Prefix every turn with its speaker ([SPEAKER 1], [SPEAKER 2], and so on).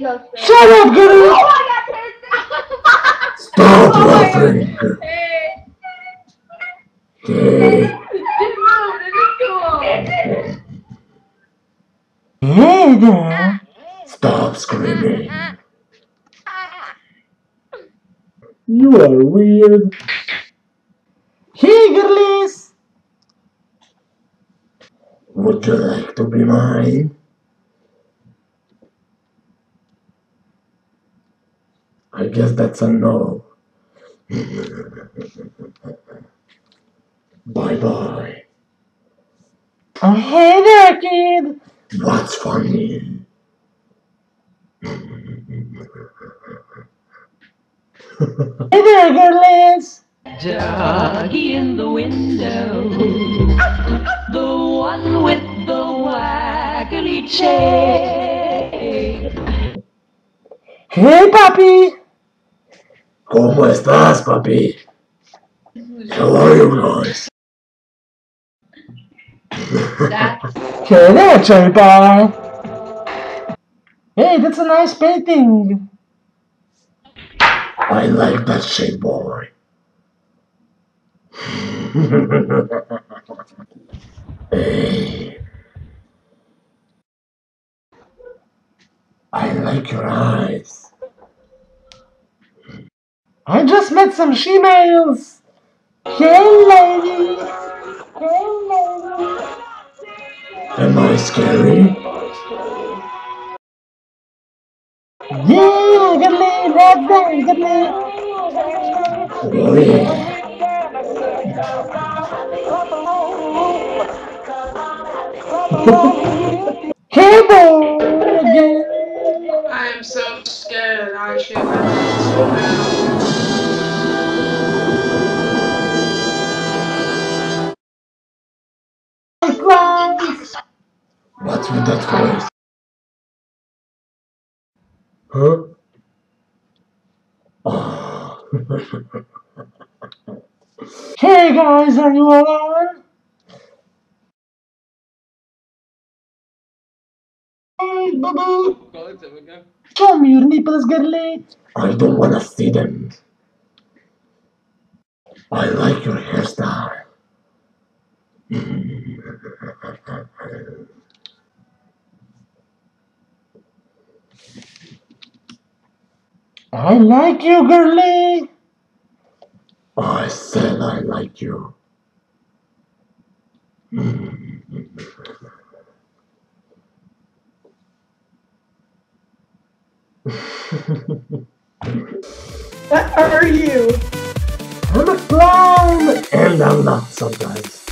[SPEAKER 1] goes.
[SPEAKER 2] Shut up, girl!
[SPEAKER 1] Oh, I got pissed.
[SPEAKER 2] Stop
[SPEAKER 1] Oh
[SPEAKER 2] laughing!
[SPEAKER 1] Hey.
[SPEAKER 2] Hey,
[SPEAKER 1] Didn't move. Didn't
[SPEAKER 2] hey there! Stop screaming! You are weird. Hey, girlies! Would you like to be mine? I guess that's a no. bye bye. Oh, hey there, kid! What's funny? hey there, girlies!
[SPEAKER 3] Doggy in the window, the one with the waggly chain.
[SPEAKER 2] Hey, papi! ¿Cómo estás, papi? How are you guys?
[SPEAKER 1] That's
[SPEAKER 2] Hey there, cherry pie! Hey, that's a nice painting! I like that shape, boy. hey. I like your eyes. I just met some she-males. Hey, lady. Hey, lady. Am I scary? Yeah, good lady, that's that, good lady. Yeah. hey, boy.
[SPEAKER 4] I am so scared. I shit my
[SPEAKER 2] What's with that voice? Huh? Oh. hey guys, are you on? Hey, boo-boo. Show me your nipples, girly. I don't wanna see them. I like your hairstyle. I like you, girly. I said I like you.
[SPEAKER 4] What are you?
[SPEAKER 2] I'm a clown, and I'm not sometimes.